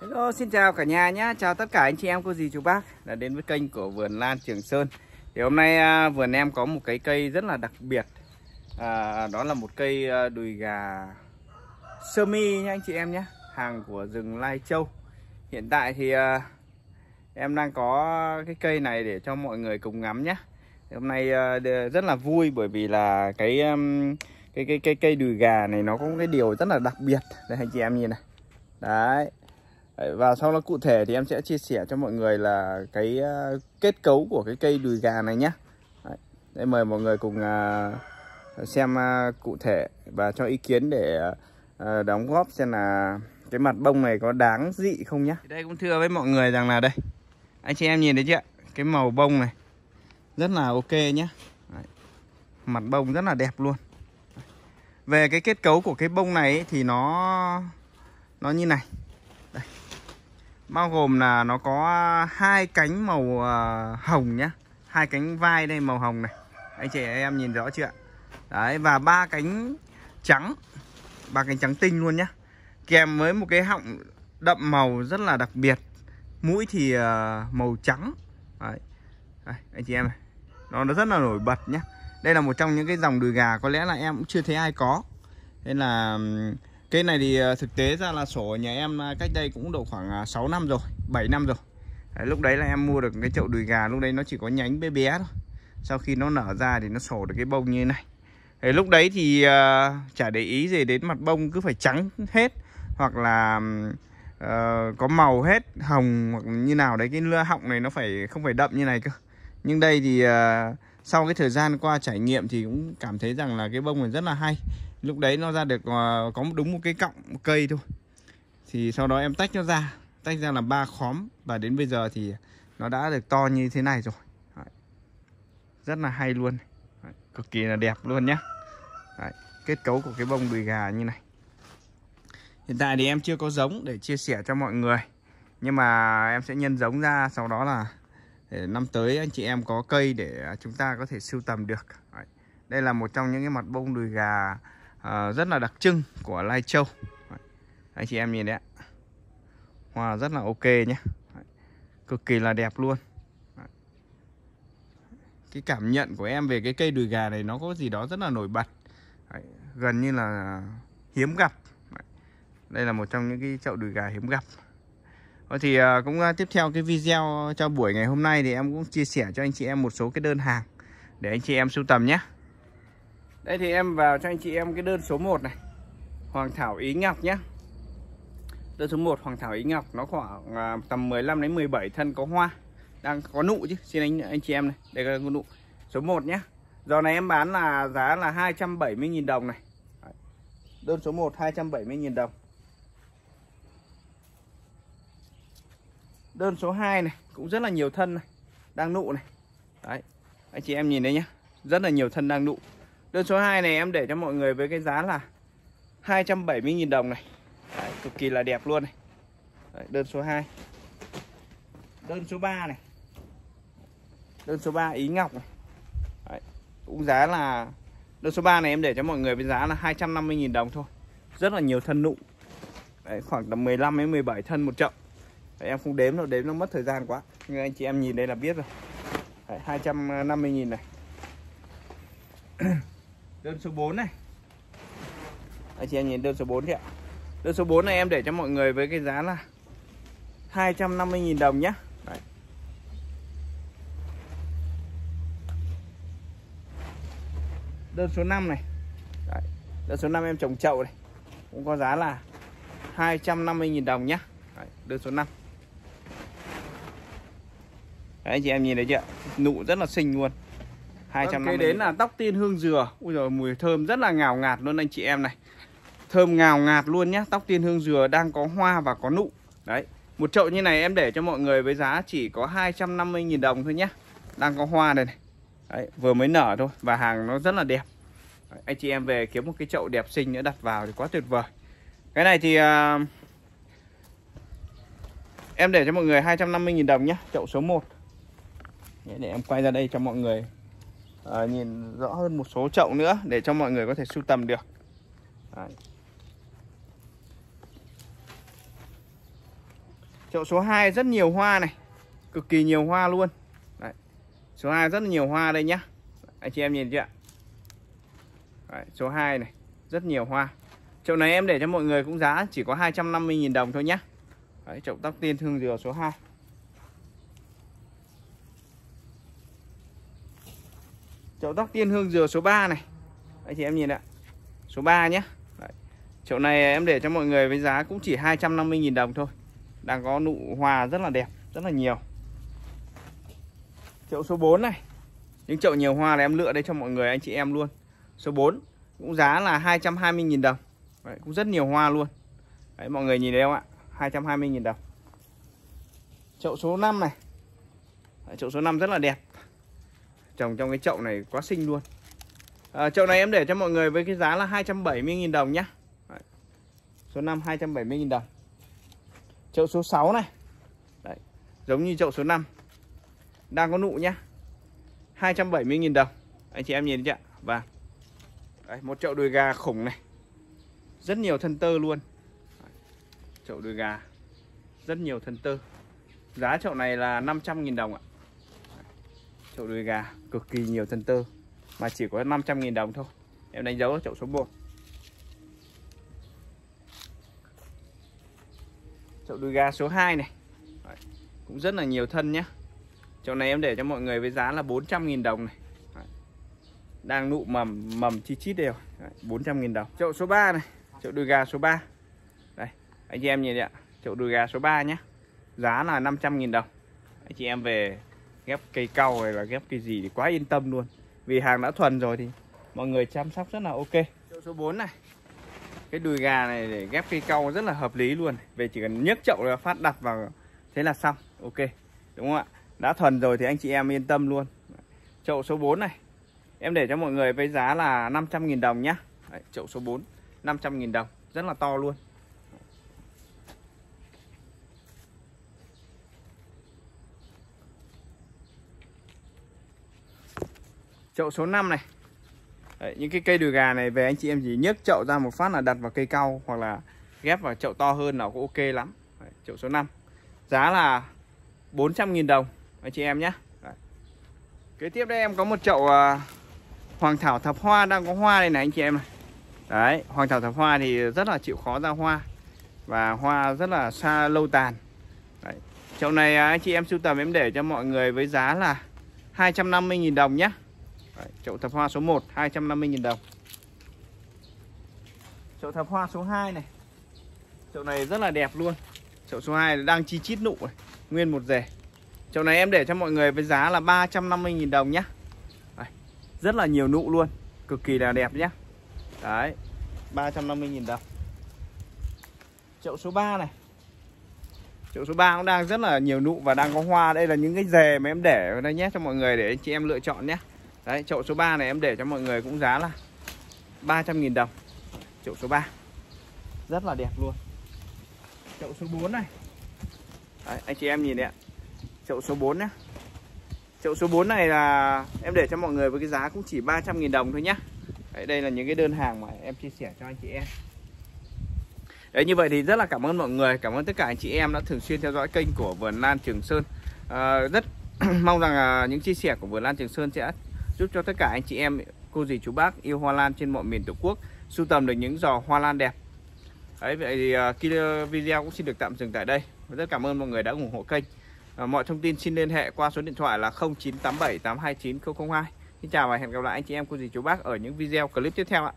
Hello, xin chào cả nhà nhé, chào tất cả anh chị em cô dì chú bác đã đến với kênh của vườn Lan Trường Sơn. Thì hôm nay à, vườn em có một cái cây rất là đặc biệt, à, đó là một cây à, đùi gà sơ mi nha anh chị em nhé, hàng của rừng Lai Châu. Hiện tại thì à, em đang có cái cây này để cho mọi người cùng ngắm nhé. Hôm nay à, rất là vui bởi vì là cái cái cái cái cây đùi gà này nó có cái điều rất là đặc biệt đây anh chị em nhìn này. Đấy và sau đó cụ thể thì em sẽ chia sẻ cho mọi người là cái ờ, kết cấu của cái cây đùi gà này nhé Đấy, mời mọi người cùng ờ, xem ờ, cụ thể và cho ý kiến để đóng góp xem là cái mặt bông này có đáng dị không nhá. Đây cũng thưa với mọi người rằng là đây anh chị em nhìn thấy chưa? Cái màu bông này rất là ok nhá, Đấy. mặt bông rất là đẹp luôn. Về cái kết cấu của cái bông này thì nó nó như này bao gồm là nó có hai cánh màu ờ, hồng nhá. Hai cánh vai đây màu hồng này. Anh chị em nhìn rõ chưa đấy và ba cánh trắng. Ba cánh trắng tinh luôn nhá. Kèm với một cái họng đậm màu rất là đặc biệt. Mũi thì ờ, màu trắng. Đấy. Đấy, anh chị em này. Nó nó rất là nổi bật nhá. Đây là một trong những cái dòng đùi gà có lẽ là em cũng chưa thấy ai có. Nên là Cây này thì ờ, thực tế ra là sổ nhà em ờ, cách đây cũng độ khoảng ờ, 6 năm rồi 7 năm rồi. Đấy, Lúc đấy là em mua được cái chậu đùi gà Lúc đấy nó chỉ có nhánh bé bé thôi. Sau khi nó nở ra thì nó sổ được cái bông như này. Đấy, Lúc đấy thì uh, chả để ý gì đến mặt bông cứ phải trắng hết Hoặc là uh, có màu hết hồng hoặc như nào đấy Cái lưa họng này nó phải không phải đậm như này cơ. Nhưng đây thì uh, sau cái thời gian qua trải nghiệm thì cũng cảm thấy rằng là cái bông này rất là hay lúc đấy nó ra được ờ, có đúng một cái cọng, một cây thôi. Thì sau đó em tách nó ra. Tách ra là ba khóm. Và đến bây giờ thì nó đã được to như thế này rồi. Rất là hay luôn. Cực kỳ là đẹp luôn nhá. Đấy. kết cấu của cái bông đùi gà như này. Hiện tại thì em chưa có giống để chia sẻ cho mọi người. Nhưng mà em sẽ nhân giống ra sau đó là, để năm tới anh chị em có cây để chúng ta có thể sưu tầm được. Đấy. đây là một trong những cái mặt bông đùi gà à, rất là đặc trưng của Lai Châu. Anh chị em nhìn đấy ạ. Hoa rất là ok nhé. Cực kỳ là đẹp luôn. Cái cảm nhận của em về cái cây đùi gà này nó có gì đó rất là nổi bật. Gần như là hiếm gặp. Đây là một trong những cái chậu đùi gà hiếm gặp. Ờ, thì ờ, cũng tiếp theo cái video cho buổi ngày hôm nay thì em cũng chia sẻ cho anh chị em một số cái đơn hàng để anh chị em sưu tầm nhé đây thì em vào cho anh chị em cái đơn số 1 này. Hoàng Thảo Ý Ngọc nhé Đơn số 1 Hoàng Thảo Ý Ngọc Nó khoảng à, tầm 15 đến 17 thân có hoa. Đang có nụ chứ Xin anh anh chị em này Đây là con nụ. Số 1 nhé Giờ này em bán là giá là 270.000 đồng này. Đơn số 1 270.000 đồng. Đơn số 2 này Cũng rất là nhiều thân này Đang nụ này. Đấy Anh chị em nhìn đấy nhé Rất là nhiều thân đang nụ. Đơn số 2 này em để cho mọi người với cái giá là 270.000 đồng này. Đấy, Cực kỳ là đẹp luôn này. Đấy, Đơn số 2 Đơn số 3 này. Đơn số 3 Ý Ngọc này. Đấy, Cũng giá là Đơn số 3 này em để cho mọi người với giá là 250.000 đồng thôi. Rất là nhiều thân nụ. Đấy, Khoảng tầm 15 đến 17 thân một chậu. Đấy, Em không đếm đâu, đếm nó mất thời gian quá. Nhưng anh chị em nhìn đây là biết rồi. Đấy, 250.000 này. Đơn số 4 này. Anh chị em nhìn đơn số 4 kìa Đơn số 4 này em để cho mọi người với cái giá là 250.000 đồng nhé Đấy. Đơn số 5 này. Đấy. Đơn số 5 em trồng chậu này. Cũng có giá là 250.000 đồng nhé Đấy. Đơn số 5 Đấy, anh chị em nhìn thấy chưa? Nụ rất là xinh luôn. 250 vâng, đến là tóc tiên hương dừa. Ui rồi mùi thơm rất là ngào ngạt luôn anh chị em này. Thơm ngào ngạt luôn nhé Tóc tiên hương dừa đang có hoa và có nụ. Đấy Một chậu như này em để cho mọi người với giá chỉ có 250.000 đồng thôi nhé Đang có hoa đây này. Đấy, vừa mới nở thôi Và hàng nó rất là đẹp. Đấy, Anh chị em về kiếm một cái chậu đẹp xinh nữa đặt vào thì quá tuyệt vời. Cái này thì uh, Em để cho mọi người 250.000 đồng nhé Chậu số 1 Để em quay ra đây cho mọi người à, nhìn rõ hơn một số chậu nữa để cho mọi người có thể sưu tầm được. Đấy. chậu số 2 rất nhiều hoa này. Cực kỳ nhiều hoa luôn. Đấy. số 2 rất là nhiều hoa đây nhá. Anh chị em nhìn chưa Đấy, số 2 này. Rất nhiều hoa. Chậu này em để cho mọi người cũng giá chỉ có 250.000 đồng thôi nhá. Đấy, chậu tóc tiên thương dừa số 2 chậu tóc tiên hương dừa số 3 này. Anh chị em nhìn ạ. Số 3 nhé Đấy. chậu này em để cho mọi người với giá cũng chỉ 250.000 đồng thôi. Đang có nụ hoa rất là đẹp rất là nhiều. Chậu số 4 này. Những chậu nhiều hoa này em lựa đây cho mọi người anh chị em luôn. Số 4 cũng giá là 220.000 đồng. Đấy, cũng rất nhiều hoa luôn. Đấy, mọi người nhìn thấy không ạ? 220.000 đồng. Chậu số 5 này. Đấy, chậu số 5 rất là đẹp trồng trong cái chậu này quá xinh luôn. À, chậu này em để cho mọi người với cái giá là 270.000 đồng nhá. Đấy. số 5 270.000 đồng. Chậu số 6 này. Đấy. giống như chậu số 5 đang có nụ nhá. 270.000 đồng. Anh chị em nhìn chưa và vâng. Đấy, một chậu đùi gà khủng này. Rất nhiều thân tơ luôn. Đấy. chậu đùi gà. Rất nhiều thân tơ. Giá chậu này là 500.000 đồng ạ chậu đùi gà cực kỳ nhiều thân tơ mà chỉ có 500.000 đồng thôi. Em đánh dấu chậu số 1 chậu đùi gà số 2 này. Đấy, cũng rất là nhiều thân nhá. Chậu này em để cho mọi người với giá là 400.000 đồng này. Đấy, đang nụ mầm mầm chi chít đều 400.000 đồng. Chậu số 3 này chậu đùi gà số 3 đây anh chị em nhìn ạ. Chậu đùi gà số 3 nhá. Giá là 500.000 đồng. Anh chị em về ghép cây cau hay là ghép cây gì thì quá yên tâm luôn. Vì hàng đã thuần rồi thì mọi người chăm sóc rất là ok. Chậu số 4 này. Cái đùi gà này để ghép cây cau rất là hợp lý luôn. Về chỉ cần nhấc chậu là phát đặt vào thế là xong. Ok. Đúng không ạ? Đã thuần rồi thì anh chị em yên tâm luôn. Chậu số 4 này. Em để cho mọi người với giá là 500.000 đồng nhá. Đấy, chậu số 4 500.000 đồng. Rất là to luôn. Chậu số 5 này. Đấy, những cái cây đùi gà này về anh chị em chỉ nhấc chậu ra một phát là đặt vào cây cau hoặc là ghép vào chậu to hơn là cũng ok lắm. Đấy, chậu số 5 giá là 400.000 đồng anh chị em nhé. Kế tiếp đây em có một chậu uh, hoàng thảo thập hoa đang có hoa đây này anh chị em này. Đấy hoàng thảo thập hoa thì rất là chịu khó ra hoa và hoa rất là xa lâu tàn. Đấy. chậu này à, anh chị em sưu tầm em để cho mọi người với giá là 250.000 đồng nhé. Đấy, chậu thập hoa số 1 250.000 đồng. Chậu thập hoa số 2 này. Chậu này rất là đẹp luôn. Chậu số 2 đang chi chít nụ này. nguyên một rể. Chậu này em để cho mọi người với giá là 350.000 đồng nhá. Đấy, rất là nhiều nụ luôn cực kỳ là đẹp nhá. Đấy 350.000 đồng. Chậu số 3 này. Chậu số 3 cũng đang rất là nhiều nụ và đang có hoa. Đây là những cái dề mà em để ở đây nhé cho mọi người để anh chị em lựa chọn nhé. Đấy, chậu số 3 này em để cho mọi người cũng giá là 300.000 đồng. Chậu số 3 Rất là đẹp luôn. Chậu số 4 này. Đấy, anh chị em nhìn đấy ạ. Chậu số 4 nhé Chậu số 4 này là em để cho mọi người với cái giá cũng chỉ 300.000 đồng thôi nhá. Đấy, đây là những cái đơn hàng mà em chia sẻ cho anh chị em. Đấy như vậy thì rất là cảm ơn mọi người Cảm ơn tất cả anh chị em đã thường xuyên theo dõi kênh của Vườn Lan Trường Sơn. À, Rất mong rằng à, những chia sẻ của Vườn Lan Trường Sơn sẽ giúp cho tất cả anh chị em cô dì chú bác yêu hoa lan trên mọi miền tổ quốc sưu tầm được những giò hoa lan đẹp. Đấy vậy thì uh, video cũng xin được tạm dừng tại đây. Rất cảm ơn mọi người đã ủng hộ kênh. Uh, mọi thông tin xin liên hệ qua số điện thoại là 0987 829 002 xin chào và hẹn gặp lại anh chị em cô dì chú bác ở những video clip tiếp theo ạ.